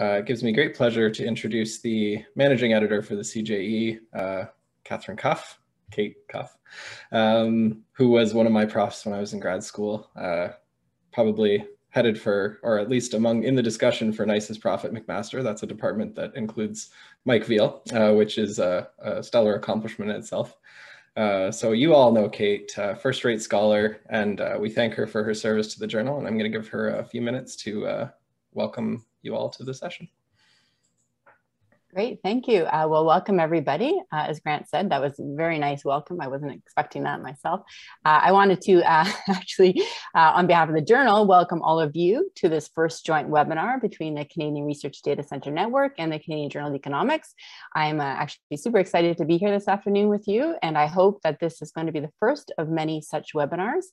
Uh, it gives me great pleasure to introduce the managing editor for the CJE, uh, Katherine Cuff, Kate Cuff, um, who was one of my profs when I was in grad school, uh, probably headed for, or at least among in the discussion for nicest prof at McMaster. That's a department that includes Mike Veall, uh, which is a, a, stellar accomplishment in itself. Uh, so you all know Kate, uh, first-rate scholar, and we thank her for her service to the journal. And I'm going to give her a few minutes to welcome you all to the session. Great, thank you. Uh, well, welcome everybody. Uh, as Grant said, that was very nice welcome. I wasn't expecting that myself. Uh, I wanted to uh, actually, uh, on behalf of the journal, welcome all of you to this first joint webinar between the Canadian Research Data Center Network and the Canadian Journal of Economics. I'm uh, actually super excited to be here this afternoon with you, and I hope that this is going to be the first of many such webinars.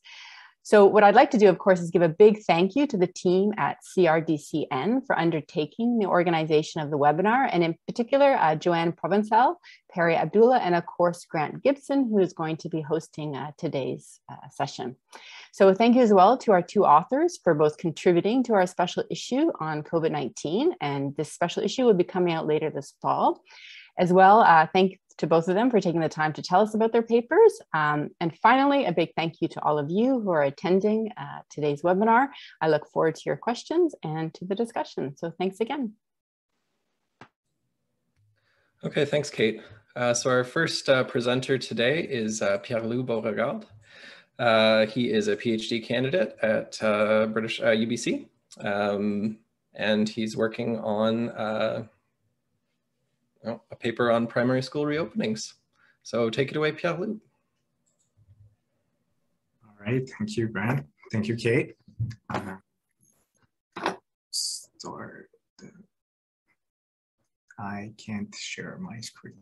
So what I'd like to do, of course, is give a big thank you to the team at CRDCN for undertaking the organization of the webinar, and in particular, uh, Joanne Provençal, Perry Abdullah, and of course, Grant Gibson, who is going to be hosting uh, today's uh, session. So thank you as well to our two authors for both contributing to our special issue on COVID-19, and this special issue will be coming out later this fall. As well, uh, thank to both of them for taking the time to tell us about their papers. Um, and finally, a big thank you to all of you who are attending uh, today's webinar. I look forward to your questions and to the discussion. So thanks again. Okay, thanks, Kate. Uh, so our first uh, presenter today is uh, Pierre-Loup Beauregard. Uh, he is a PhD candidate at uh, British UBC, um, and he's working on a paper on primary school reopenings. So take it away, Pierre-Loup. All right, thank you, Grant. Thank you, Kate. Uh, start. I can't share my screen.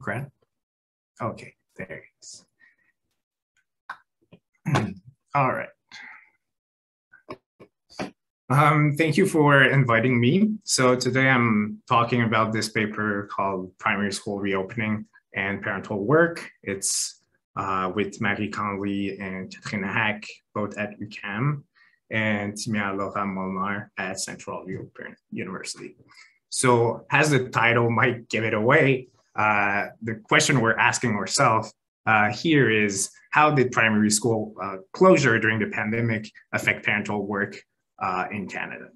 Grant? Okay, there it is. All right. Um, thank you for inviting me. So today I'm talking about this paper called Primary School Reopening and Parental Work. It's uh, with Marie Connolly and Catherine Haeck, both at UQAM, and Timea Laura Molnar at Central European University. So as the title might give it away, uh, the question we're asking ourselves uh, here is how did primary school uh, closure during the pandemic affect parental work uh, in Canada?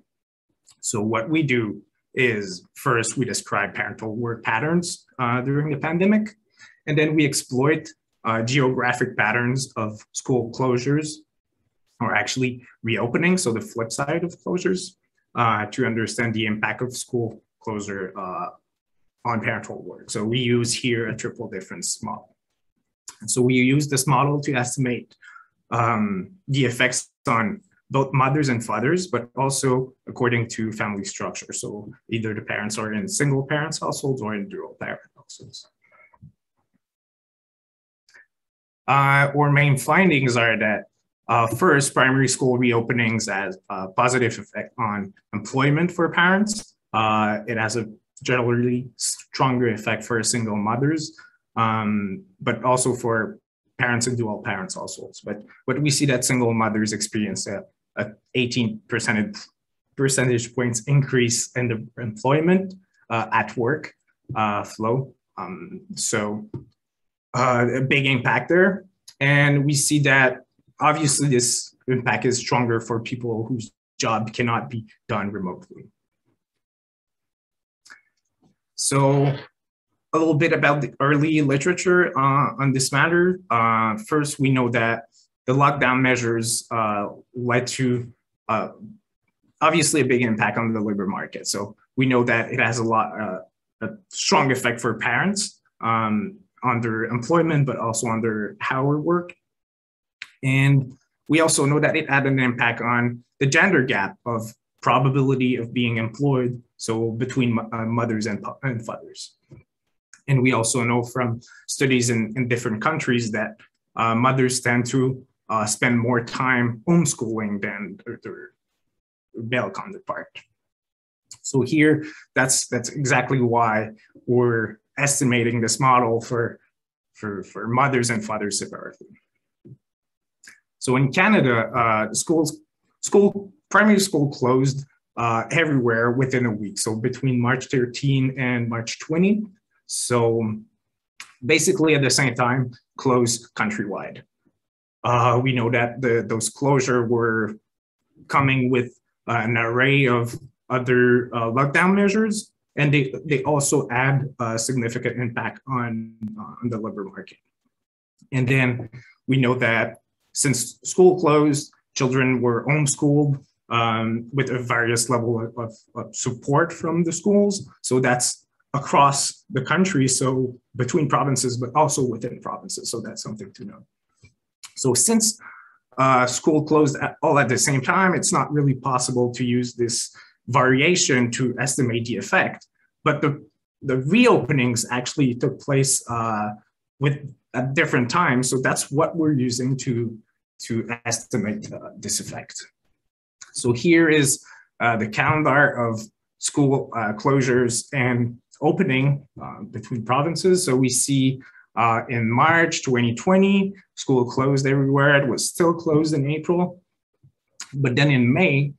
So what we do is first we describe parental work patterns uh, during the pandemic, and then we exploit geographic patterns of school closures or actually reopening, so the flip side of closures, to understand the impact of school closure on parental work. So we use here a triple difference model. So we use this model to estimate um, the effects on both mothers and fathers, but also according to family structure. So either the parents are in single parents households or in dual parent households. Uh, our main findings are that uh, first, primary school reopenings has a positive effect on employment for parents. Uh, it has a generally stronger effect for single mothers, um, but also for parents and dual parents households. But what we see that single mothers experience a, a 18 percentage percentage points increase in the employment uh, at work uh, flow. Um, so uh, a big impact there. And we see that obviously this impact is stronger for people whose job cannot be done remotely. So a little bit about the early literature uh, on this matter. Uh, first, we know that the lockdown measures uh, led to uh, obviously a big impact on the labor market. So we know that it has a lot, uh, a strong effect for parents um, on their employment, but also on their hour work. And we also know that it had an impact on the gender gap of probability of being employed so between uh, mothers and, and fathers. And we also know from studies in, in different countries that uh, mothers tend to uh, spend more time homeschooling than their, their male counterpart. So here, that's that's exactly why we're estimating this model for for, for mothers and fathers separately. So in Canada, uh, schools, school, primary school closed uh, everywhere within a week. So between March 13 and March 20. So basically at the same time, closed countrywide. Uh, we know that the, those closures were coming with uh, an array of other uh, lockdown measures, and they, they also add a significant impact on, on the labor market. And then we know that since school closed, children were homeschooled um, with a various level of, of, support from the schools. So that's across the country, so between provinces, but also within provinces. So that's something to know. So since uh, school closed at, all at the same time, it's not really possible to use this variation to estimate the effect. But the, the reopenings actually took place uh, with at different times. So that's what we're using to, to estimate uh, this effect. So here is uh, the calendar of school uh, closures and opening uh, between provinces. So we see uh, in March 2020, school closed everywhere. It was still closed in April. But then in May,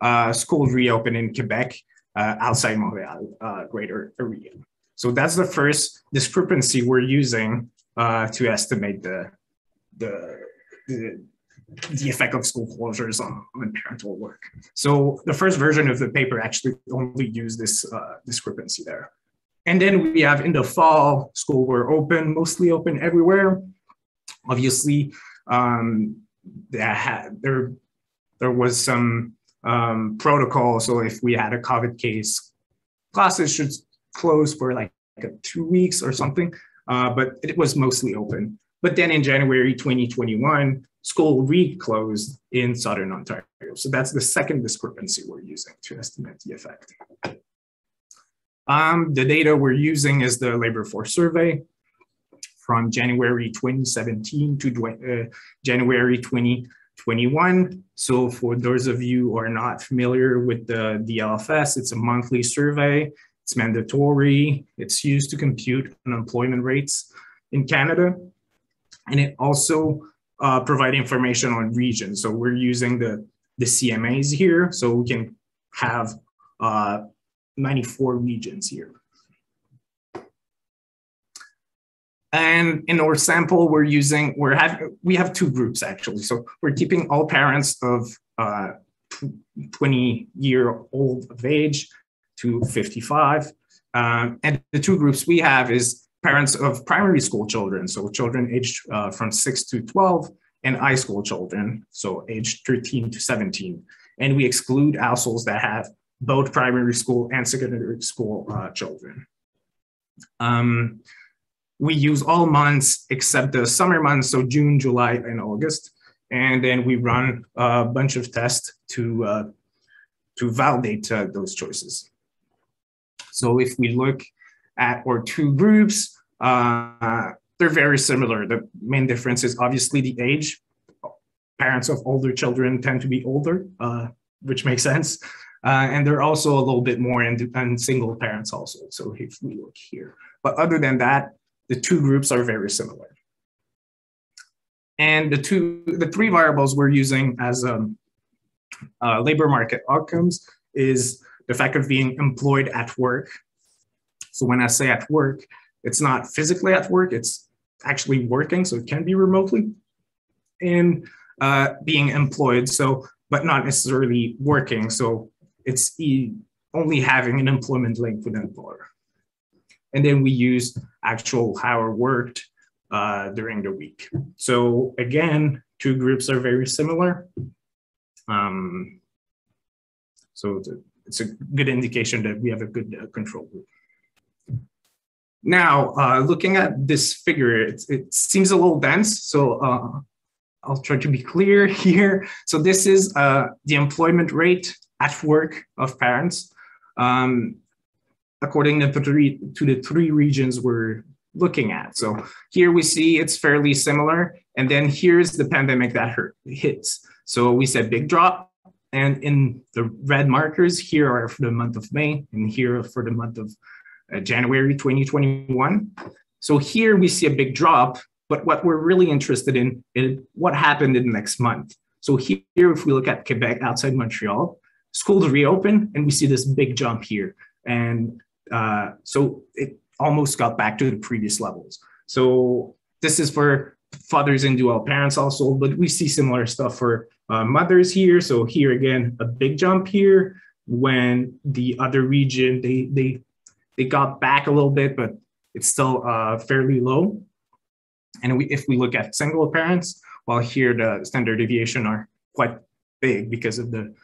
uh, schools reopened in Quebec outside Montreal, greater area. So that's the first discrepancy we're using to estimate the, the, the, effect of school closures on, on parental work. So the first version of the paper actually only used this uh, discrepancy there. And then we have in the fall, school were open, mostly open everywhere. Obviously, um, had, there, there was some um, protocol. So if we had a COVID case, classes should close for like, like two weeks or something, uh, but it was mostly open. But then in January 2021, school reclosed in Southern Ontario. So that's the second discrepancy we're using to estimate the effect. Um, the data we're using is the labor force survey from January 2017 to uh, January 2021. So for those of you who are not familiar with the, DLFS, it's a monthly survey. It's mandatory. It's used to compute unemployment rates in Canada. And it also uh, provide information on regions. So we're using the, the CMAs here. So we can have uh, 94 regions here. And in our sample, we're using, we're have, we have two groups actually. So we're keeping all parents of uh, 20 year old of age to 55. Um, and the two groups we have is parents of primary school children. So children aged uh, from six to 12 and high school children. So age 13 to 17. And we exclude households that have both primary school and secondary school uh, children. Um, we use all months except the summer months, so June, July, and August. And then we run a bunch of tests to, uh, to validate uh, those choices. So if we look at our two groups, uh, they're very similar. The main difference is obviously the age. Parents of older children tend to be older, uh, which makes sense. Uh, and they're also a little bit more in, in single parents also. So if we look here, but other than that, the two groups are very similar. And the two, the three variables we're using as um, uh, labor market outcomes is the fact of being employed at work. So when I say at work, it's not physically at work, it's actually working, so it can be remotely. And uh, being employed, so but not necessarily working. So it's e only having an employment link with an employer. And then we use actual hour worked uh, during the week. So again, two groups are very similar. Um, so it's a good indication that we have a good uh, control group. Now, uh, looking at this figure, it, it, seems a little dense. So uh, I'll try to be clear here. So this is uh, the employment rate at work of parents. Um, according to the, three, to the three regions we're looking at. So here we see it's fairly similar. And then here's the pandemic that hurt, hits. So we said big drop, And in the red markers here are for the month of May and here for the month of January 2021. So here we see a big drop, but what we're really interested in is what happened in the next month. So here, if we look at Quebec outside Montreal, schools reopen and we see this big jump here. And uh, so it almost got back to the previous levels. So this is for fathers and dual parents also, but we see similar stuff for uh, mothers here. So here again, a big jump here when the other region, they, they, they got back a little bit, but it's still uh, fairly low. And we, if we look at single parents, while here the standard deviation are quite big because of the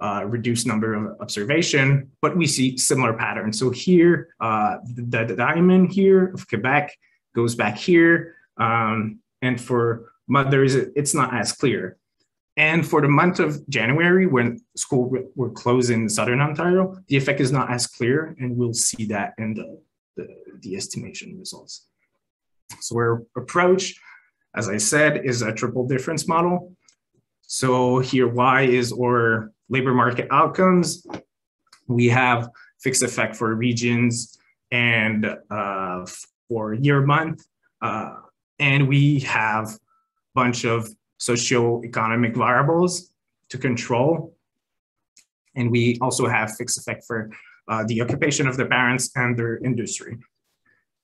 uh, reduced number of observation, but we see similar patterns. So here, uh, the, the, diamond here of Quebec goes back here. Um, and for mothers, it's not as clear. And for the month of January, when school were closed in Southern Ontario, the effect is not as clear, and we'll see that in the, the, the estimation results. So our approach, as I said, is a triple difference model. So here Y is our labor market outcomes. We have fixed effect for regions and uh, for year month. Uh, and we have a bunch of socioeconomic variables to control. And we also have fixed effect for uh, the occupation of the parents and their industry.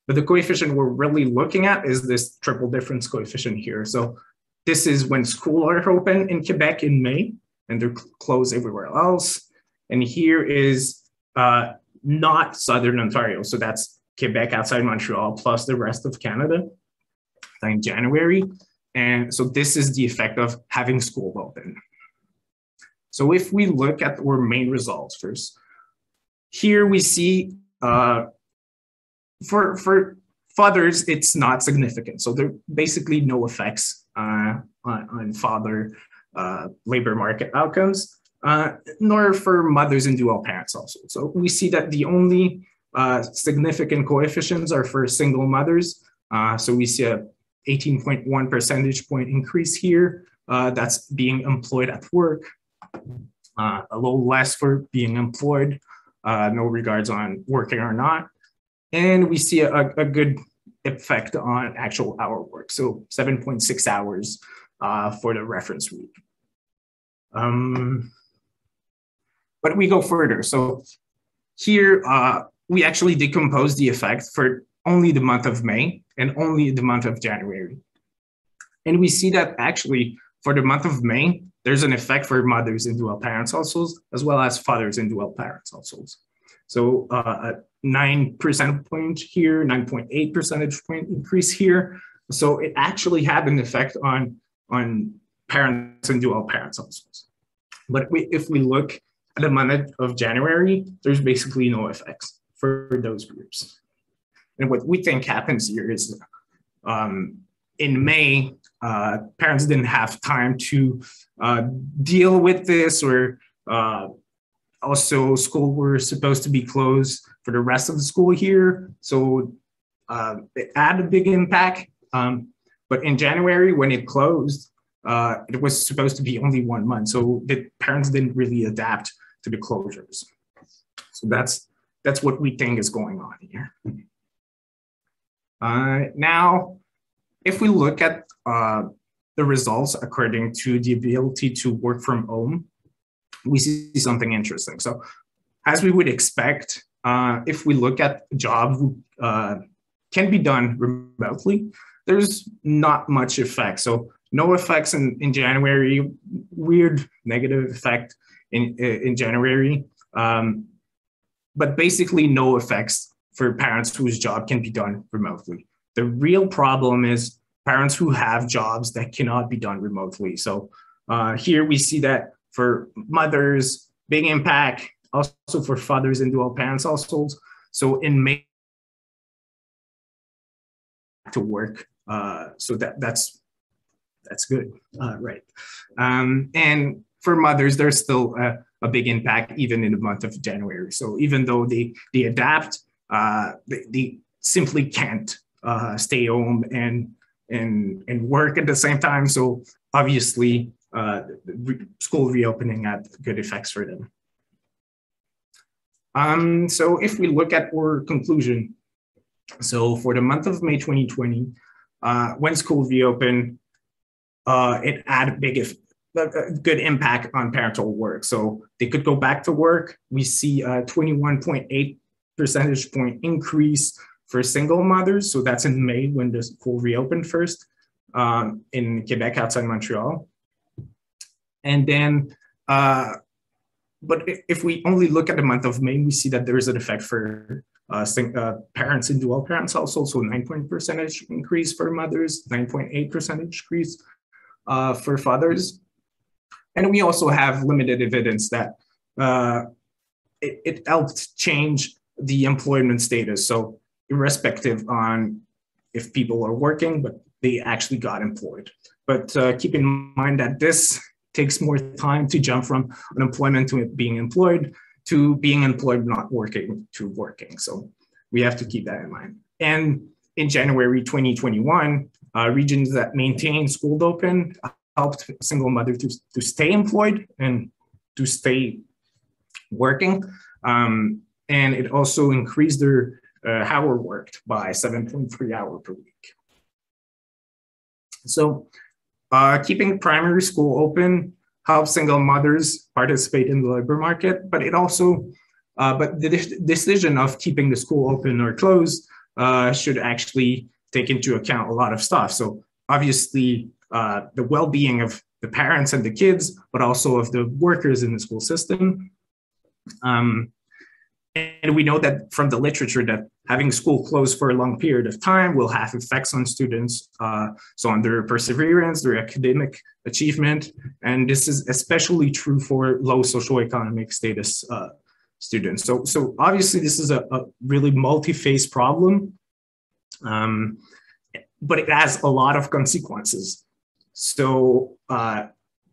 But the coefficient we're really looking at is this triple difference coefficient here. So this is when schools are open in Quebec in May and they're closed everywhere else. And here is uh, not Southern Ontario. So that's Quebec outside Montreal plus the rest of Canada in January. And so this is the effect of having school open. So if we look at our main results first, here we see uh, for, for fathers, it's not significant. So there are basically no effects uh, on, on, father uh, labor market outcomes, uh, nor for mothers and dual parents also. So we see that the only uh, significant coefficients are for single mothers. Uh, so we see a 18.1 percentage point increase here. Uh, that's being employed at work. Uh, a little less for being employed, uh, no regards on working or not. And we see a, a good effect on actual hour work. So 7.6 hours uh, for the reference week. Um, but we go further. So here uh, we actually decompose the effect for only the month of May and only the month of January. And we see that actually for the month of May, there's an effect for mothers in dual parents households as well as fathers in dual parents households. So uh, a nine percentage point here, 9.8 percentage point increase here. So it actually had an effect on, on parents and dual parents households. But we, if we look at the month of January, there's basically no effects for those groups. And what we think happens here is um, in May, uh, parents didn't have time to uh, deal with this, or uh, also school were supposed to be closed for the rest of the school year. So uh, it had a big impact. Um, but in January, when it closed, uh, it was supposed to be only one month. So the parents didn't really adapt to the closures. So that's that's what we think is going on here. Uh, now, if we look at uh, the results according to the ability to work from home, we see something interesting. So as we would expect, uh, if we look at job uh, can be done remotely, there's not much effect. So no effects in, in January, weird negative effect in, in January, um, but basically no effects for parents whose job can be done remotely. The real problem is parents who have jobs that cannot be done remotely. So uh, here we see that for mothers, big impact, also for fathers and dual parents households. So in May to work, uh, so that that's that's good, uh, right? Um, and for mothers, there's still a, a, big impact even in the month of January. So even though they they adapt, they, they simply can't uh, stay home and and and work at the same time. So obviously, uh, school reopening had good effects for them. Um, so if we look at our conclusion, so for the month of May 2020, uh, when school reopened, uh, it had a big, a good impact on parental work. So they could go back to work. We see a 21.8 percentage point increase for single mothers. So that's in May when the school reopened first um, in Quebec outside Montreal. And then, uh, but if we only look at the month of May, we see that there is an effect for uh, uh, parents in dual parents households, so 9 percentage increase for mothers, 9.8 percentage increase uh, for fathers. And we also have limited evidence that uh, it, it, helped change the employment status. So irrespective on if people are working, but they actually got employed. But uh, keep in mind that this takes more time to jump from unemployment to being employed to being employed, not working to working. So we have to keep that in mind. And in January 2021, uh, regions that maintain school open helped single mother to, to stay employed and to stay working. Um, and it also increased their uh, hour worked by 7.3 hour per week. So uh, keeping primary school open helps single mothers participate in the labor market, but it also, uh, but the de decision of keeping the school open or closed uh, should actually take into account a lot of stuff. So obviously uh, the well-being of the parents and the kids, but also of the workers in the school system. Um, and we know that from the literature that having school closed for a long period of time will have effects on students, uh, so on their perseverance, their academic achievement, and this is especially true for low socioeconomic status uh, students. So, so obviously this is a, a really multi-phase problem, um, but it has a lot of consequences. So uh,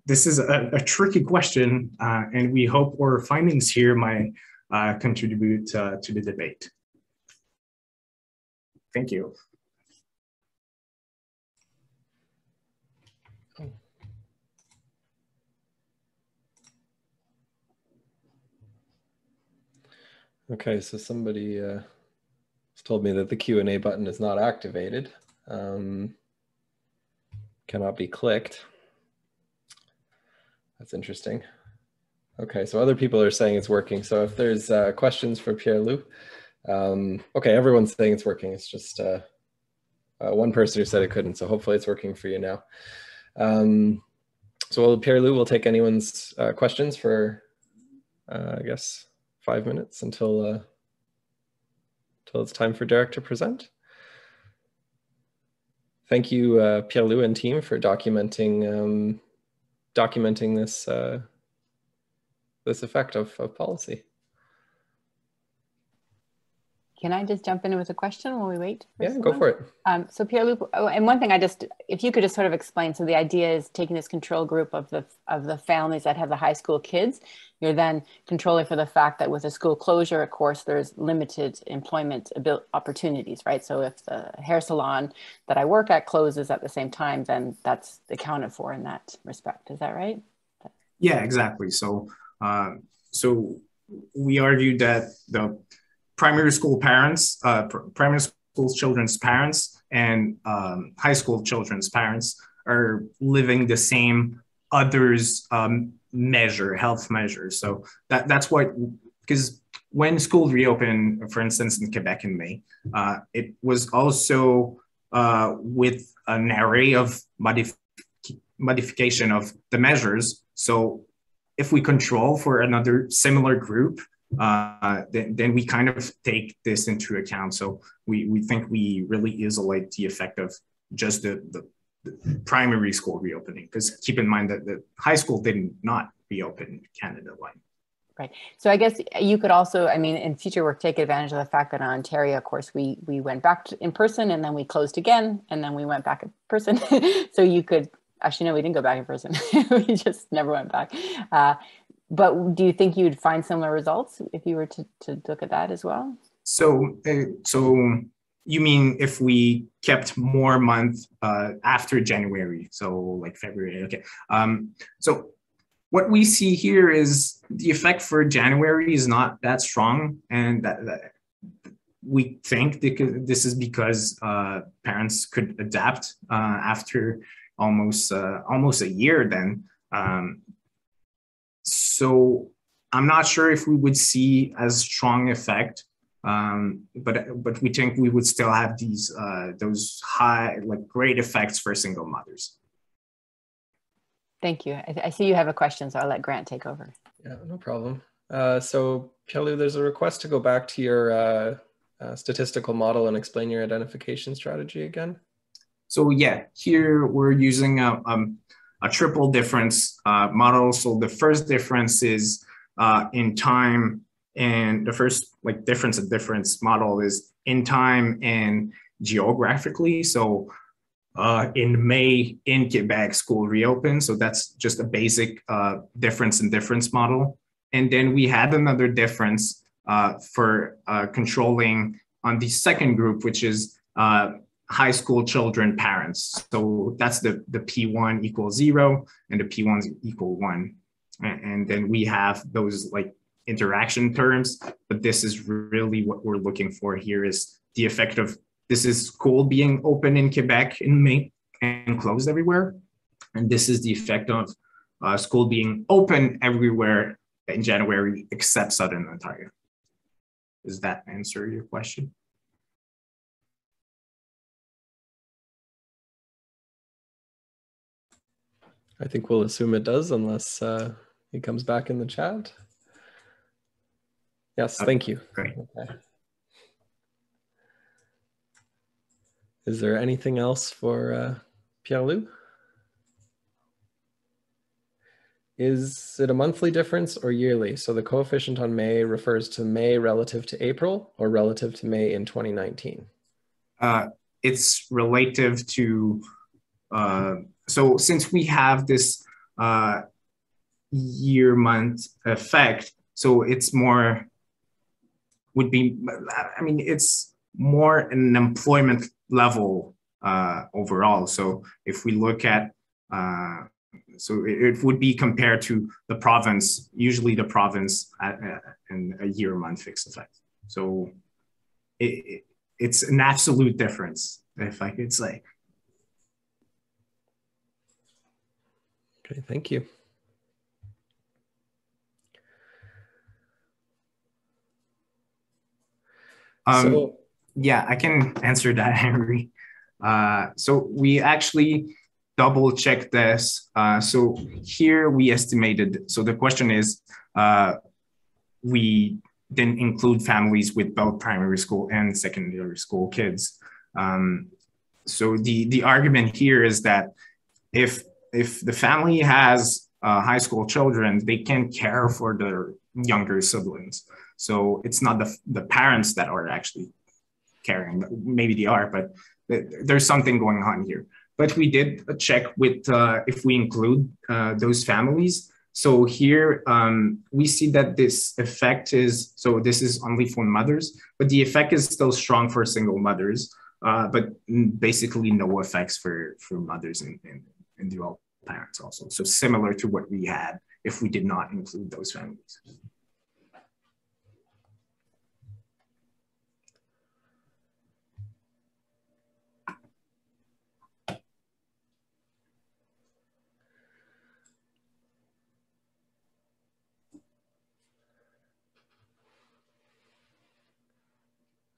this is a, a tricky question, uh, and we hope our findings here might contribute uh, to the debate. Thank you. Okay, so somebody uh, told me that the Q&A button is not activated. Um, cannot be clicked. That's interesting. Okay, so other people are saying it's working. So if there's uh, questions for Pierre-Loup, um, okay, everyone's saying it's working. It's just uh, uh, one person who said it couldn't. So hopefully it's working for you now. Um, so Pierre-Loup will take anyone's uh, questions for, uh, I guess, five minutes until, uh, until it's time for Derek to present. Thank you, Pierre-Loup and team for documenting um, documenting this this effect of, of policy. Can I just jump in with a question while we wait? Yeah, someone? go for it. Um, so Pierre-Loup, oh, and one thing I just, if you could just sort of explain, so the idea is taking this control group of the of the families that have the high school kids, you're then controlling for the fact that with a school closure, of course, there's limited employment opportunities, right? So if the hair salon that I work at closes at the same time, then that's accounted for in that respect. Is that right? Yeah, exactly. So uh, so we argued that the primary school parents, uh, pr primary school children's parents, and um, high school children's parents are living the same others um, measure, health measures. So that that's what because when school reopened, for instance, in Quebec in May, uh, it was also uh, with an array of modif modification of the measures. So if we control for another similar group, uh, then, then we kind of take this into account. So we, we think we really isolate the effect of just the, the, the primary school reopening, because keep in mind that the high school did not reopen Canada-wide. Right. So I guess you could also, I mean, in future work, take advantage of the fact that in Ontario, of course, we we went back in person and then we closed again and then we went back in person. so you could actually no we didn't go back in person. We just never went back. Uh, but do you think you'd find similar results if you were to, to look at that as well? So uh, so you mean if we kept more month uh, after January, so like February, okay. Um, so what we see here is the effect for January is not that strong, and that, that we think this is because uh, parents could adapt uh, after almost uh, almost a year. Then, um, so I'm not sure if we would see as strong effect, um, but but we think we would still have these uh, those high like great effects for single mothers. Thank you. I, I, see you have a question, so I'll let Grant take over. Yeah, no problem. Uh, so, Pierre-Loup, there's a request to go back to your uh, uh, statistical model and explain your identification strategy again. So yeah, here we're using a, um, a triple difference uh, model. So the first difference is uh, in time, and the first like difference of difference model is in time and geographically. So uh, in May in Quebec, school reopened. So that's just a basic uh, difference in difference model. And then we had another difference uh, for uh, controlling on the second group, which is uh, high school children parents. So that's the, the P1 equals zero and the P1 equal one. And, and then we have those like interaction terms, but this is really what we're looking for here is the effect of this is school being open in Quebec in May and closed everywhere. And this is the effect of uh, school being open everywhere in January except Southern Ontario. Does that answer your question? I think we'll assume it does unless uh, he comes back in the chat. Yes, thank you. Great. Okay. Is there anything else for uh, Pierre-Loup? Is it a monthly difference or yearly? So the coefficient on May refers to May relative to April or relative to May in 2019? Uh, it's relative to, uh, so since we have this uh, year month effect, so it's more, would be, I mean, it's more an employment level uh, overall. So if we look at, uh, so it, would be compared to the province, usually the province at, uh, in a year month fixed effect. So it, it, it's an absolute difference, if I could say. Okay, thank you. Um, so, yeah, I can answer that, Henry. Uh, so we actually double checked this. Uh, so here we estimated. So the question is, uh, we didn't include families with both primary school and secondary school kids. Um, so the the argument here is that if if the family has uh, high school children, they can care for their younger siblings. So it's not the the parents that are actually caring. Maybe they are, but there's something going on here. But we did a check with uh, if we include uh, those families. So here um, we see that this effect is, so this is only for mothers, but the effect is still strong for single mothers, uh, but basically no effects for, for mothers and, and, and dual parents also. So similar to what we had if we did not include those families.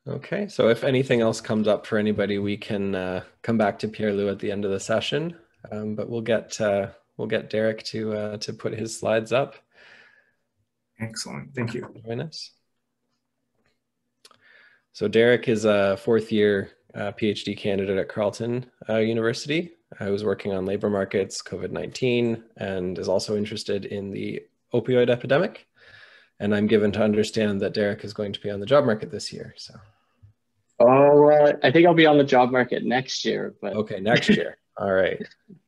Okay, so if anything else comes up for anybody, we can uh, come back to Pierre-Loup at the end of the session. Um, but we'll get uh, we'll get Derek to uh, to put his slides up. Excellent, thank you. Join us. So Derek is a fourth year uh, PhD candidate at Carleton uh, University. I was working on labor markets, COVID-19, and is also interested in the opioid epidemic. And I'm given to understand that Derek is going to be on the job market this year. So. Oh, uh, I think I'll be on the job market next year. But okay, next year. All right.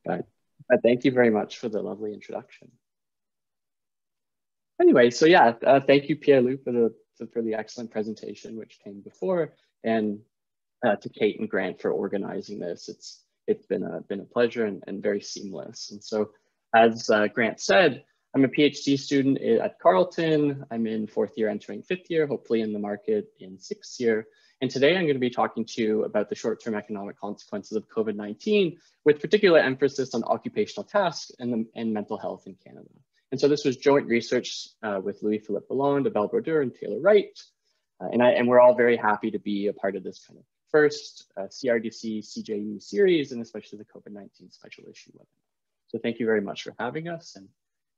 but, but thank you very much for the lovely introduction. Anyway, so yeah, uh, thank you, Pierre-Loup, for the for the excellent presentation which came before. And uh, to Kate and Grant for organizing this. It's it's been a been a pleasure and, and very seamless. And so, as uh, Grant said, I'm a PhD student at Carleton. I'm in fourth year, entering fifth year, hopefully in the market in sixth year. And today I'm going to be talking to you about the short-term economic consequences of COVID-19 with particular emphasis on occupational tasks and, the, and mental health in Canada. And so this was joint research uh, with Louis-Philippe Lalonde, Abel Brodeur, and Taylor Wright. Uh, and, I, and we're all very happy to be a part of this kind of first uh, CRDC CJE series, and especially the COVID-19 special issue webinar. So thank you very much for having us, and,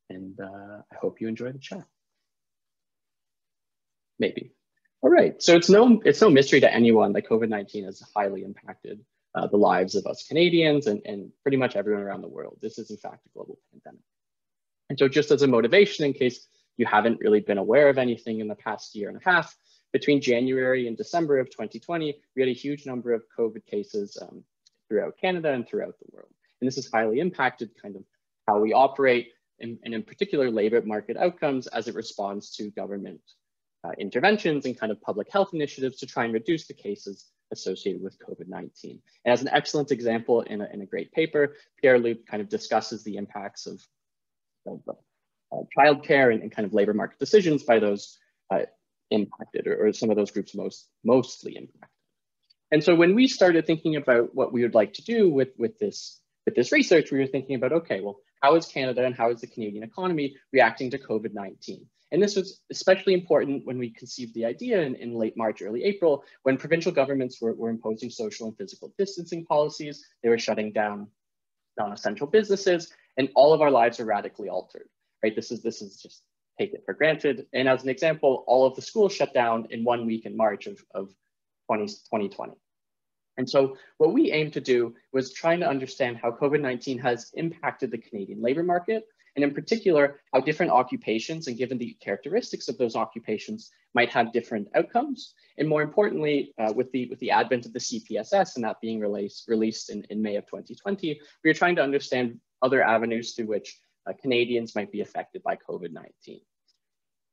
and uh, I hope you enjoy the chat. Maybe. All right, so it's no, it's no mystery to anyone that COVID-19 has highly impacted uh, the lives of us Canadians and, and pretty much everyone around the world. This is in fact a global pandemic. And so just as a motivation, in case you haven't really been aware of anything in the past year and a half, between January and December of 2020, we had a huge number of COVID cases um, throughout Canada and throughout the world. And this has highly impacted kind of how we operate and, and in particular labor market outcomes as it responds to government uh, interventions and kind of public health initiatives to try and reduce the cases associated with COVID-19. And as an excellent example in a, in a great paper, Pierre-Luc kind of discusses the impacts of, of uh, childcare and, and, kind of labor market decisions by those uh, impacted or, or, some of those groups most mostly impacted. And so when we started thinking about what we would like to do with, with, this, with this research, we were thinking about, okay, well, how is Canada and how is the Canadian economy reacting to COVID-19? And this was especially important when we conceived the idea in, in late March, early April, when provincial governments were, were imposing social and physical distancing policies, they were shutting down non-essential businesses, and all of our lives are radically altered, right? This is, this is just take it for granted. And as an example, all of the schools shut down in one week in March of, of 20, 2020. And so what we aimed to do was trying to understand how COVID-19 has impacted the Canadian labor market and in particular, how different occupations and given the characteristics of those occupations might have different outcomes. And more importantly, uh, with, the, with the advent of the CPSS and that being released, released in, in May of 2020, we are trying to understand other avenues through which uh, Canadians might be affected by COVID-19.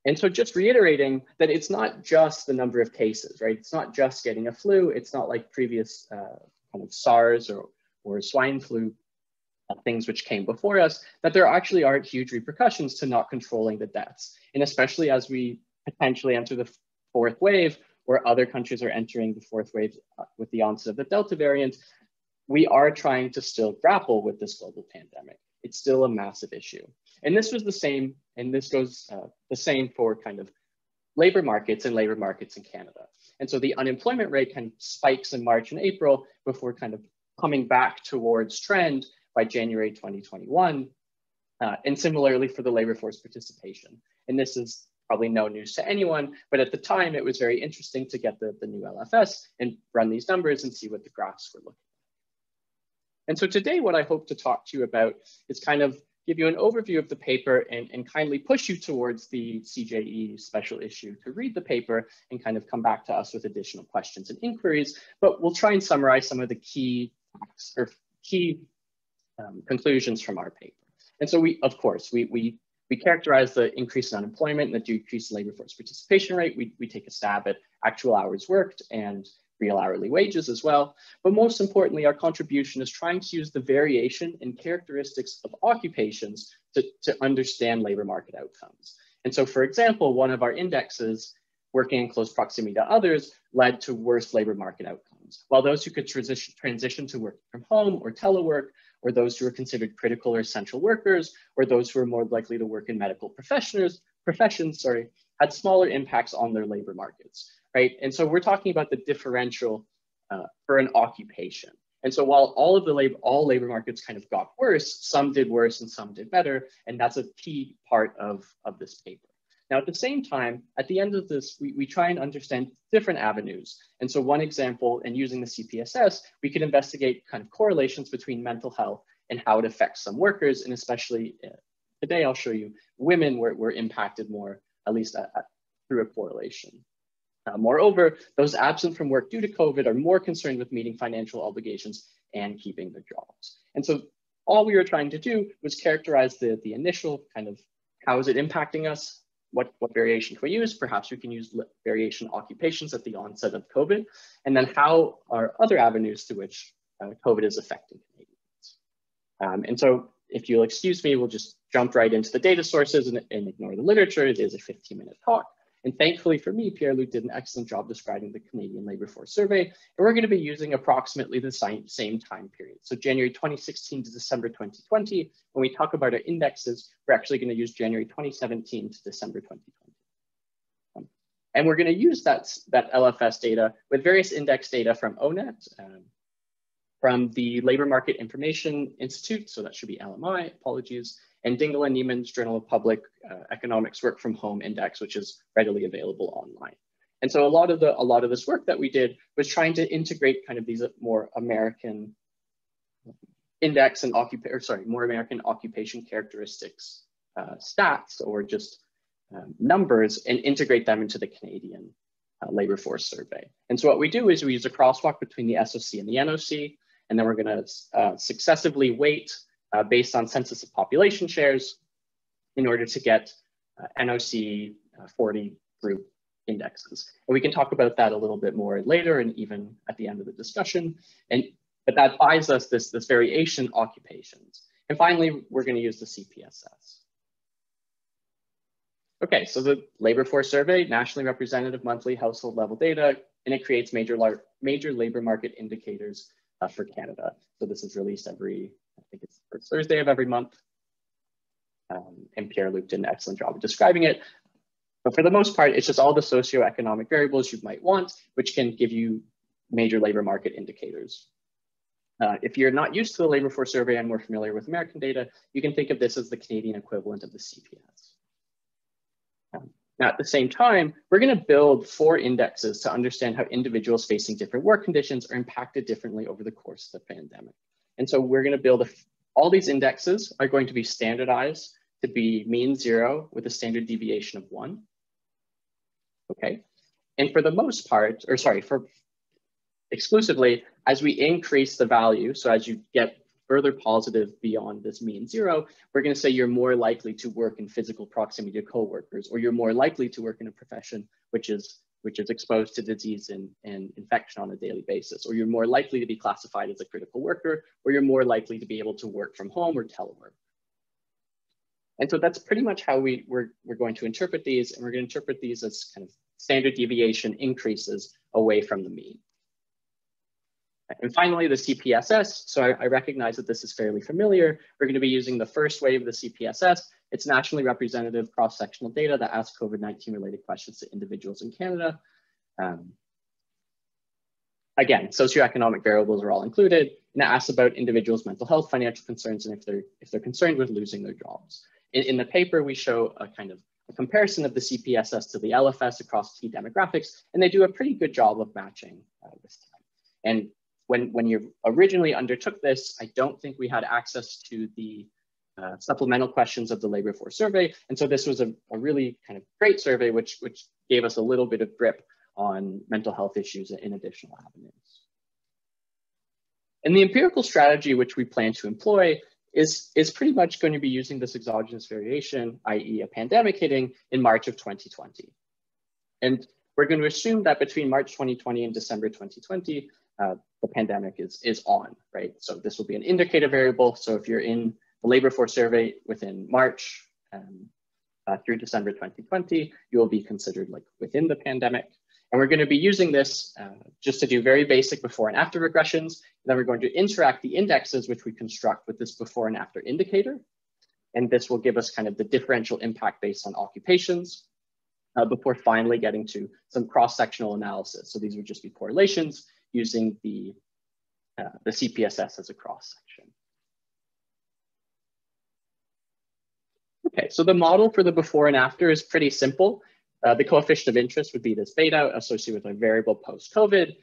And so just reiterating that it's not just the number of cases, right? It's not just getting a flu. It's not like previous uh, kind of SARS or, or swine flu things which came before us, that there actually aren't huge repercussions to not controlling the deaths. And especially as we potentially enter the fourth wave, where other countries are entering the fourth wave uh, with the onset of the Delta variant, we are trying to still grapple with this global pandemic. It's still a massive issue. And this was the same, and this goes uh, the same for kind of labor markets and labor markets in Canada. And so the unemployment rate kind of spikes in March and April before kind of coming back towards trend by January 2021. Uh, and similarly for the labor force participation. And this is probably no news to anyone, but at the time it was very interesting to get the, the new LFS and run these numbers and see what the graphs were looking like. And so today what I hope to talk to you about is kind of give you an overview of the paper and, and kindly push you towards the CJE special issue to read the paper and kind of come back to us with additional questions and inquiries, but we'll try and summarize some of the key facts or key um, conclusions from our paper. And so we, of course, we, we, we characterize the increase in unemployment and the in labor force participation rate. We, we take a stab at actual hours worked and real hourly wages as well. But most importantly, our contribution is trying to use the variation in characteristics of occupations to, to understand labor market outcomes. And so for example, one of our indexes working in close proximity to others led to worse labor market outcomes. While those who could transition, transition to work from home or telework or those who are considered critical or essential workers, or those who are more likely to work in medical professionals, professions, sorry, had smaller impacts on their labor markets, right? And so we're talking about the differential uh, for an occupation. And so while all of the labor, all labor markets kind of got worse, some did worse and some did better. And that's a key part of, of this paper. Now, at the same time, at the end of this, we, we try and understand different avenues. And so one example, and using the CPSS, we could investigate kind of correlations between mental health and how it affects some workers, and especially uh, today, I'll show you women were, were impacted more, at least at, at, through a correlation. Uh, moreover, those absent from work due to COVID are more concerned with meeting financial obligations and keeping their jobs. And so all we were trying to do was characterize the, the initial kind of how is it impacting us what, what variation can we use? Perhaps we can use variation occupations at the onset of COVID. And then how are other avenues to which uh, COVID is affecting Canadians? Um, and so if you'll excuse me, we'll just jump right into the data sources and, and ignore the literature. It is a 15 minute talk. And thankfully for me, Pierre-Luc did an excellent job describing the Canadian Labour Force Survey. And we're gonna be using approximately the same, time period. So January 2016 to December 2020. When we talk about our indexes, we're actually gonna use January 2017 to December 2020. Um, and we're gonna use that, that LFS data with various index data from ONET, um, from the Labor Market Information Institute, so that should be LMI, apologies, and Dingel and Neiman's Journal of Public uh, Economics Work from Home Index, which is readily available online. And so a lot of the a lot of this work that we did was trying to integrate kind of these more American index and occupation, sorry, more American occupation characteristics uh, stats or just um, numbers and integrate them into the Canadian uh, labor force survey. And so what we do is we use a crosswalk between the SOC and the NOC, and then we're gonna uh, successively weight uh, based on census of population shares in order to get uh, NOC uh, 40 group indexes. And we can talk about that a little bit more later and even at the end of the discussion. And But that buys us this, this variation occupations. And finally, we're gonna use the CPSS. Okay, so the labor force survey, nationally representative monthly household level data, and it creates major, major labor market indicators uh, for Canada. So this is released every I think it's first Thursday of every month. Um, and Pierre-Loup did an excellent job of describing it. But for the most part, it's just all the socioeconomic variables you might want, which can give you major labor market indicators. Uh, if you're not used to the labor force survey and more familiar with American data, you can think of this as the Canadian equivalent of the CPS. Um, now, at the same time, we're going to build four indexes to understand how individuals facing different work conditions are impacted differently over the course of the pandemic. And so we're going to build a, all these indexes are going to be standardized to be mean zero with a standard deviation of one. Okay. And for the most part, or sorry, for exclusively, as we increase the value, so as you get further positive beyond this mean zero, we're going to say you're more likely to work in physical proximity to coworkers, or you're more likely to work in a profession which is which is exposed to disease and, and infection on a daily basis, or you're more likely to be classified as a critical worker, or you're more likely to be able to work from home or telework. And so that's pretty much how we, we're, we're going to interpret these, and we're going to interpret these as kind of standard deviation increases away from the mean. And finally, the CPSS. So I, I, recognize that this is fairly familiar. We're going to be using the first wave of the CPSS. It's nationally representative cross-sectional data that asks COVID-19 related questions to individuals in Canada. Um, again, socioeconomic variables are all included, and it asks about individuals' mental health, financial concerns, and if they're, if they're concerned with losing their jobs. In, in the paper, we show a kind of a comparison of the CPSS to the LFS across key demographics, and they do a pretty good job of matching uh, this time. And when, when you originally undertook this, I don't think we had access to the uh, supplemental questions of the labor force survey. And so this was a, a, really kind of great survey, which, which gave us a little bit of grip on mental health issues in additional avenues. And the empirical strategy which we plan to employ is, is pretty much going to be using this exogenous variation, i.e. a pandemic hitting in March of 2020. And we're going to assume that between March 2020 and December 2020, uh, the pandemic is, is on, right? So this will be an indicator variable. So if you're in the labor force survey within March um, uh, through December 2020, you will be considered like within the pandemic. And we're going to be using this uh, just to do very basic before and after regressions. And then we're going to interact the indexes, which we construct with this before and after indicator. And this will give us kind of the differential impact based on occupations uh, before finally getting to some cross-sectional analysis. So these would just be correlations using the, uh, the CPSS as a cross-section. Okay, so the model for the before and after is pretty simple. Uh, the coefficient of interest would be this beta associated with a variable post-COVID,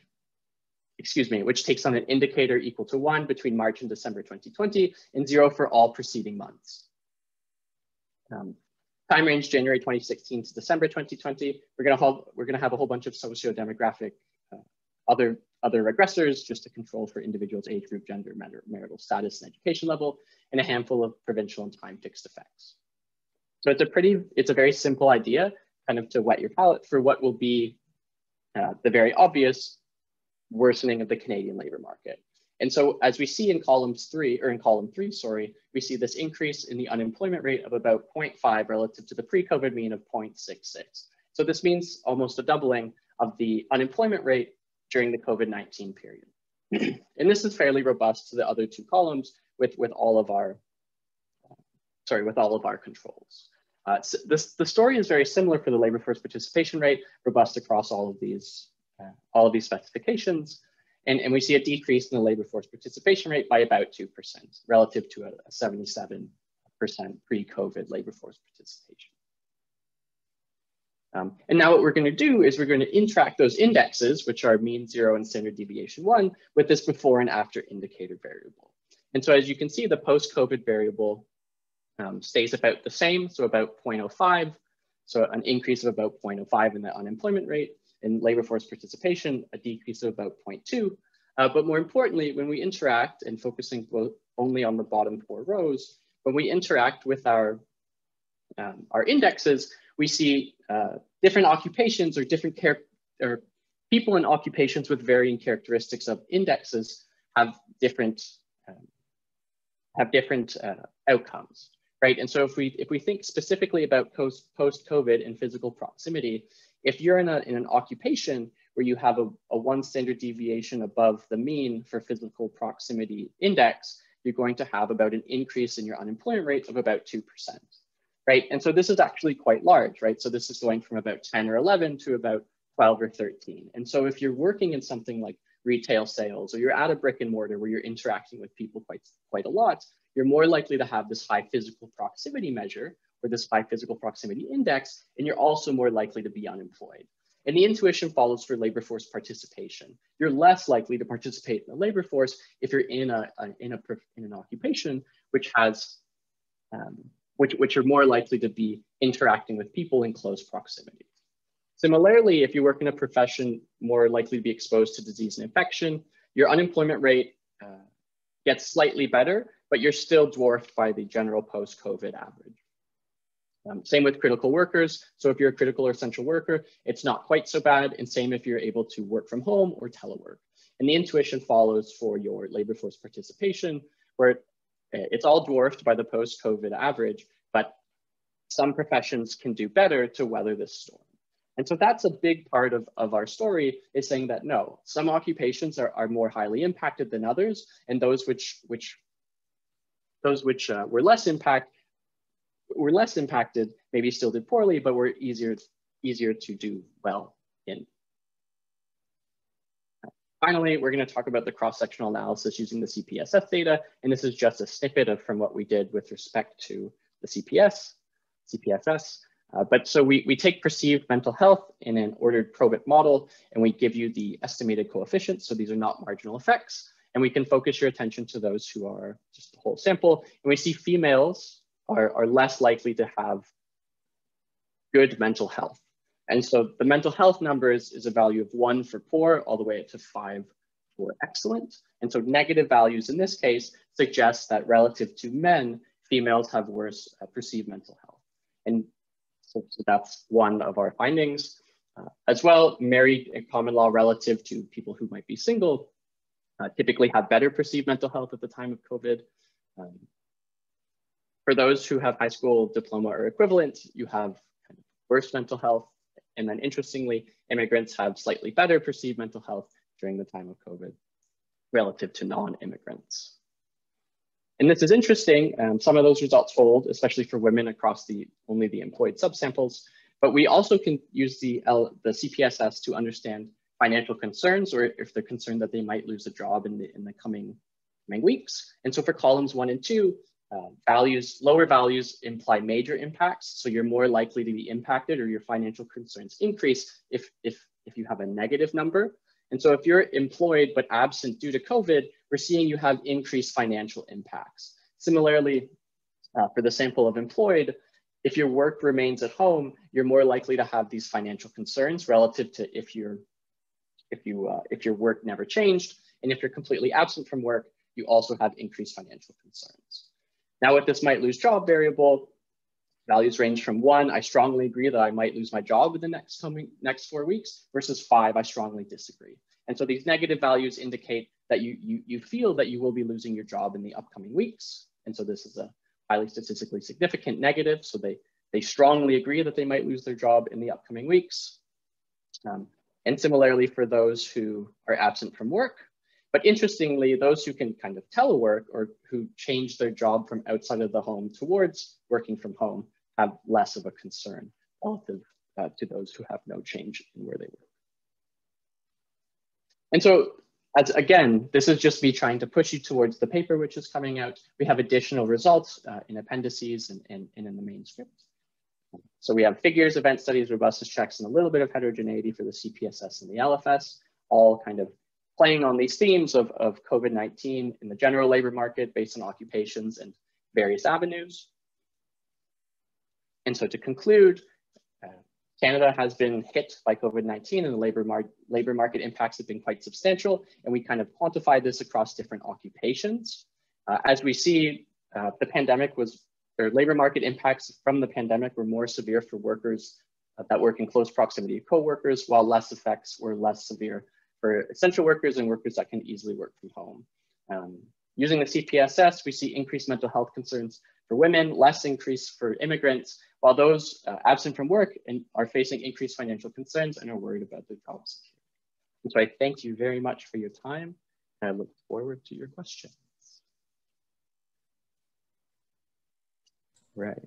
excuse me, which takes on an indicator equal to one between March and December 2020 and zero for all preceding months. Um, time range January 2016 to December 2020. We're gonna have, we're gonna have a whole bunch of socio-demographic uh, other other regressors just to control for individuals' age group, gender, marital status, and education level, and a handful of provincial and time fixed effects. So it's a pretty, it's a very simple idea kind of to wet your palate for what will be uh, the very obvious worsening of the Canadian labor market. And so as we see in columns three, or in column three, sorry, we see this increase in the unemployment rate of about 0.5 relative to the pre-COVID mean of 0.66. So this means almost a doubling of the unemployment rate during the COVID-19 period. and this is fairly robust to the other two columns with, with all of our, sorry, with all of our controls. Uh, so this, the story is very similar for the labor force participation rate, robust across all of these, uh, all of these specifications. And, and we see a decrease in the labor force participation rate by about 2% relative to a, a 77% pre-COVID labor force participation. Um, and now what we're going to do is we're going to interact those indexes, which are mean zero and standard deviation one, with this before and after indicator variable. And so as you can see, the post-COVID variable um, stays about the same, so about 0.05, so an increase of about 0.05 in the unemployment rate. In labor force participation, a decrease of about 0.2. Uh, but more importantly, when we interact and focusing only on the bottom four rows, when we interact with our, um, our indexes, we see uh, different occupations or different care or people in occupations with varying characteristics of indexes have different um, have different uh, outcomes, right? And so if we if we think specifically about post post COVID and physical proximity, if you're in a in an occupation where you have a, a one standard deviation above the mean for physical proximity index, you're going to have about an increase in your unemployment rate of about two percent right? And so this is actually quite large, right? So this is going from about 10 or 11 to about 12 or 13. And so if you're working in something like retail sales or you're at a brick and mortar where you're interacting with people quite, quite a lot, you're more likely to have this high physical proximity measure or this high physical proximity index, and you're also more likely to be unemployed. And the intuition follows for labor force participation. You're less likely to participate in the labor force if you're in, a, a in, a, in an occupation which has um, which, which are more likely to be interacting with people in close proximity. Similarly, if you work in a profession more likely to be exposed to disease and infection, your unemployment rate uh, gets slightly better, but you're still dwarfed by the general post-COVID average. Um, same with critical workers. So if you're a critical or essential worker, it's not quite so bad. And same if you're able to work from home or telework. And the intuition follows for your labor force participation, where it's all dwarfed by the post-COVID average, but some professions can do better to weather this storm. And so that's a big part of, of our story is saying that no, some occupations are, are more highly impacted than others, and those which which those which uh, were less impact were less impacted maybe still did poorly, but were easier easier to do well in. Finally, we're going to talk about the cross-sectional analysis using the CPSS data, and this is just a snippet of from what we did with respect to the CPS, CPSS. Uh, but so we, we take perceived mental health in an ordered probit model, and we give you the estimated coefficients. So these are not marginal effects. And we can focus your attention to those who are just the whole sample. And we see females are, are less likely to have good mental health. And so the mental health numbers is a value of one for poor all the way up to five for excellent. And so negative values in this case suggest that relative to men, females have worse uh, perceived mental health. And so, so, that's one of our findings. Uh, as well, married in common law relative to people who might be single uh, typically have better perceived mental health at the time of COVID. Um, for those who have high school diploma or equivalent, you have kind of worse mental health and then interestingly, immigrants have slightly better perceived mental health during the time of COVID relative to non-immigrants. And this is interesting. Um, some of those results hold, especially for women across the only the employed subsamples. But we also can use the, L, the CPSS to understand financial concerns or if they're concerned that they might lose a job in the, in the coming, coming weeks. And so for columns one and two, uh, values, lower values imply major impacts. So you're more likely to be impacted or your financial concerns increase if, if, if you have a negative number. And so if you're employed but absent due to COVID, we're seeing you have increased financial impacts. Similarly, uh, for the sample of employed, if your work remains at home, you're more likely to have these financial concerns relative to if, you're, if, you, uh, if your work never changed. And if you're completely absent from work, you also have increased financial concerns. Now with this might lose job variable, Values range from one, I strongly agree that I might lose my job in the next coming next four weeks, versus five, I strongly disagree. And so these negative values indicate that you, you, you feel that you will be losing your job in the upcoming weeks. And so this is a highly statistically significant negative. So they, they strongly agree that they might lose their job in the upcoming weeks. Um, and similarly for those who are absent from work, but interestingly, those who can kind of telework or who change their job from outside of the home towards working from home have less of a concern relative uh, to those who have no change in where they work. And so as, again, this is just me trying to push you towards the paper which is coming out. We have additional results uh, in appendices and, and, and in the main script. So we have figures, event studies, robustness checks, and a little bit of heterogeneity for the CPSS and the LFS, all kind of playing on these themes of, of COVID-19 in the general labor market based on occupations and various avenues. And so to conclude, uh, Canada has been hit by COVID-19 and the labor, mar labor market impacts have been quite substantial. And we kind of quantify this across different occupations. Uh, as we see, uh, the pandemic was, or labor market impacts from the pandemic were more severe for workers uh, that work in close proximity to co-workers, while less effects were less severe for essential workers and workers that can easily work from home. Um, using the CPSS, we see increased mental health concerns for women, less increase for immigrants, while those uh, absent from work and are facing increased financial concerns and are worried about their job security. And so I thank you very much for your time and I look forward to your questions. Right.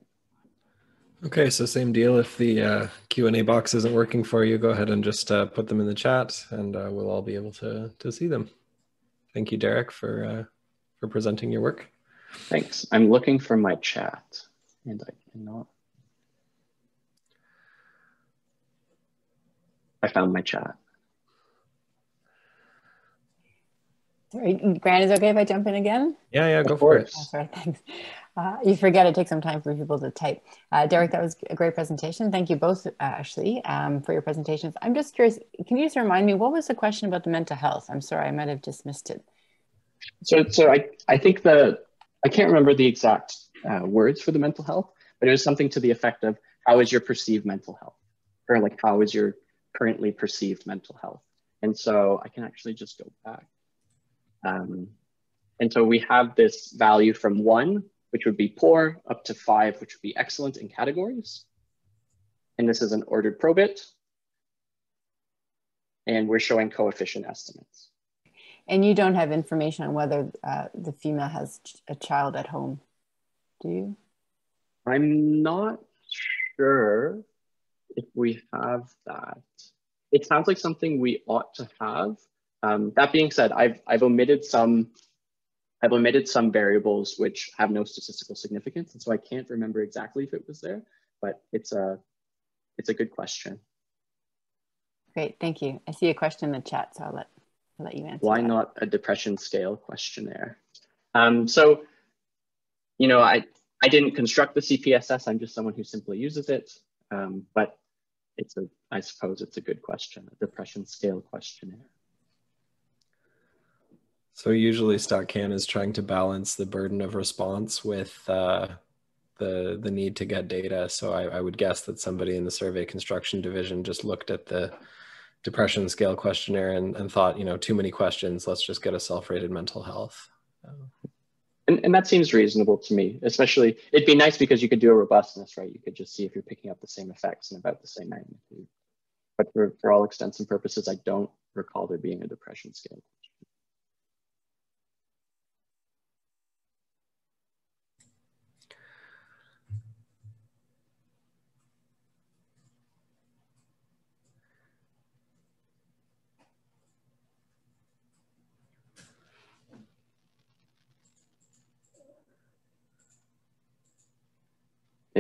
Okay, so same deal. If the uh, Q&A box isn't working for you, go ahead and just uh, put them in the chat and uh, we'll all be able to, to see them. Thank you, Derek, for, uh, for presenting your work. Thanks. I'm looking for my chat and I cannot. I found my chat. Grant, is it okay if I jump in again? Yeah, yeah, go for it. Oh, sorry, thanks. Uh, you forget it takes some time for people to type. Uh, Derek, that was a great presentation. Thank you both, uh, Ashley, um, for your presentations. I'm just curious, can you just remind me, what was the question about the mental health? I'm sorry, I might have just missed it. So, so I, I think the, I can't remember the exact uh, words for the mental health, but it was something to the effect of how is your perceived mental health? Or like, how is your currently perceived mental health? And so I can actually just go back. Um, and so we have this value from one, which would be poor, up to five, which would be excellent in categories. And this is an ordered probit. And we're showing coefficient estimates. And you don't have information on whether uh, the female has a child at home, do you? I'm not sure if we have that. It sounds like something we ought to have. Um, that being said, I've, I've omitted some I've omitted some variables which have no statistical significance. And so I can't remember exactly if it was there, but it's a, it's a good question. Great, thank you. I see a question in the chat, so I'll let, I'll let you answer. Why that. not a depression scale questionnaire? Um, so, you know, I, I didn't construct the CPSS, I'm just someone who simply uses it, um, but it's a, I suppose it's a good question, a depression scale questionnaire. So usually StatCan is trying to balance the burden of response with uh, the the need to get data. So I, I, would guess that somebody in the survey construction division just looked at the depression scale questionnaire and, and thought, you know, too many questions. Let's just get a self-rated mental health. And, and that seems reasonable to me, especially it'd be nice because you could do a robustness, right? You could just see if you're picking up the same effects and about the same magnitude. But for, for all extents and purposes, I don't recall there being a depression scale.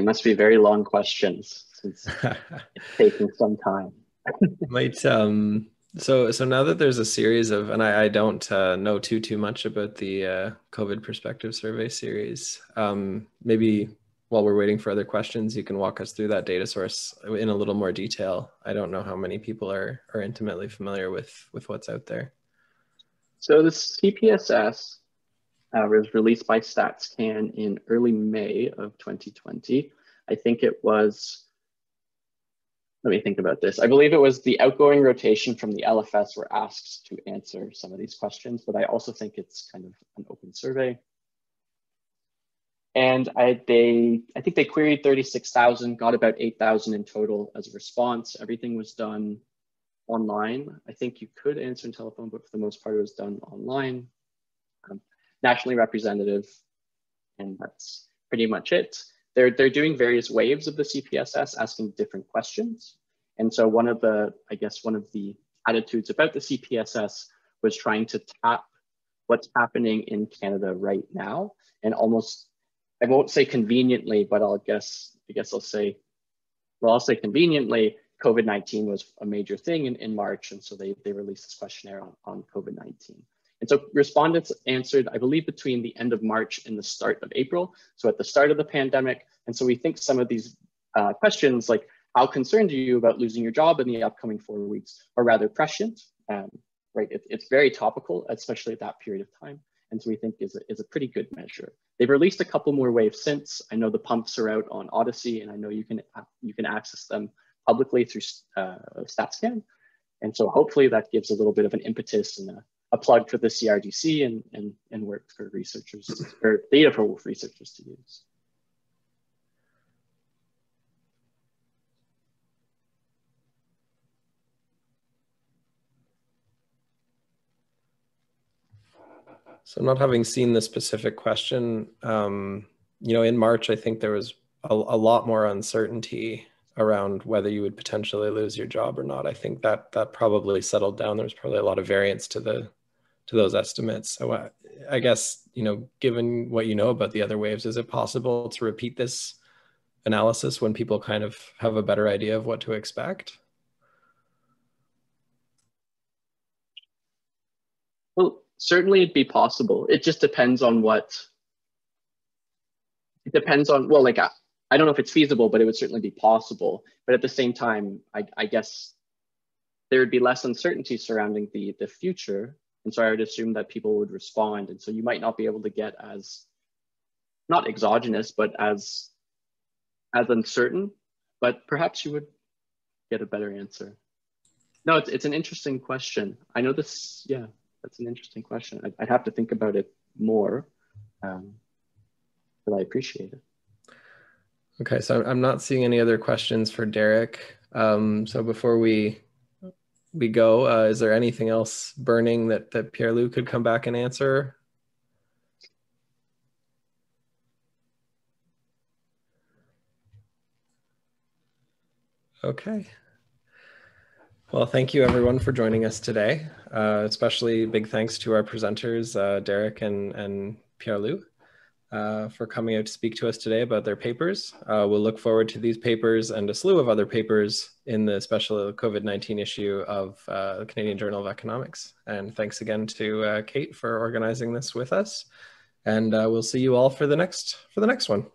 Must be very long questions since it's taking some time. Might um so so now that there's a series of and I, I don't uh, know too too much about the uh, COVID perspective survey series. Um, maybe while we're waiting for other questions, you can walk us through that data source in a little more detail. I don't know how many people are are intimately familiar with with what's out there. So the CPSS uh, was released by StatsCan in early May of 2020. I think it was, let me think about this. I believe it was the outgoing rotation from the LFS were asked to answer some of these questions, but I also think it's kind of an open survey. And I, they, I think they queried 36,000, got about 8,000 in total as a response. Everything was done online. I think you could answer in telephone, but for the most part, it was done online. Nationally representative, and that's pretty much it. They're, they're doing various waves of the CPSS, asking different questions. And so one of the, I guess, one of the attitudes about the CPSS was trying to tap what's happening in Canada right now and almost, I won't say conveniently, but I'll guess, I guess I'll say, well, I'll say conveniently, COVID-19 was a major thing in, in March. And so they, they released this questionnaire on, on COVID-19. And so respondents answered, I believe, between the end of March and the start of April. So at the start of the pandemic. And so we think some of these uh, questions like, how concerned are you about losing your job in the upcoming four weeks are rather prescient, um, right? It, it's very topical, especially at that period of time. And so we think is a, is a pretty good measure. They've released a couple more waves since. I know the PUMFs are out on ODESI and I know you can, you can access them publicly through uh, StatsCan. And so hopefully that gives a little bit of an impetus and a, a plug for the CRDC and, and, and work for researchers or data for researchers to use. So not having seen the specific question, um, you know, in March, I think there was a, a lot more uncertainty around whether you would potentially lose your job or not. I think that that probably settled down. There was probably a lot of variance to the to those estimates. So I, I guess you know, given what you know about the other waves, is it possible to repeat this analysis when people kind of have a better idea of what to expect? Well, certainly it'd be possible. It just depends on what. It depends on well, like uh, I don't know if it's feasible, but it would certainly be possible. But at the same time, I, I guess there would be less uncertainty surrounding the, the future. And so I would assume that people would respond. And so you might not be able to get as, not exogenous, but as, as uncertain, but perhaps you would get a better answer. No, it's, it's an interesting question. I know this, yeah, that's an interesting question. I'd, I'd have to think about it more, um, but I appreciate it. Okay, so I'm not seeing any other questions for Derek. Um, so before we we go, uh, is there anything else burning that that Pierre-Loup could come back and answer? Okay. Well, thank you everyone for joining us today. Uh, especially big thanks to our presenters, uh, Derek and, and Pierre-Loup uh, for coming out to speak to us today about their papers. Uh, we'll look forward to these papers and a slew of other papers in the special COVID-19 issue of uh, the Canadian Journal of Economics. And thanks again to uh, Kate for organizing this with us. And uh, we'll see you all for the next for the next one.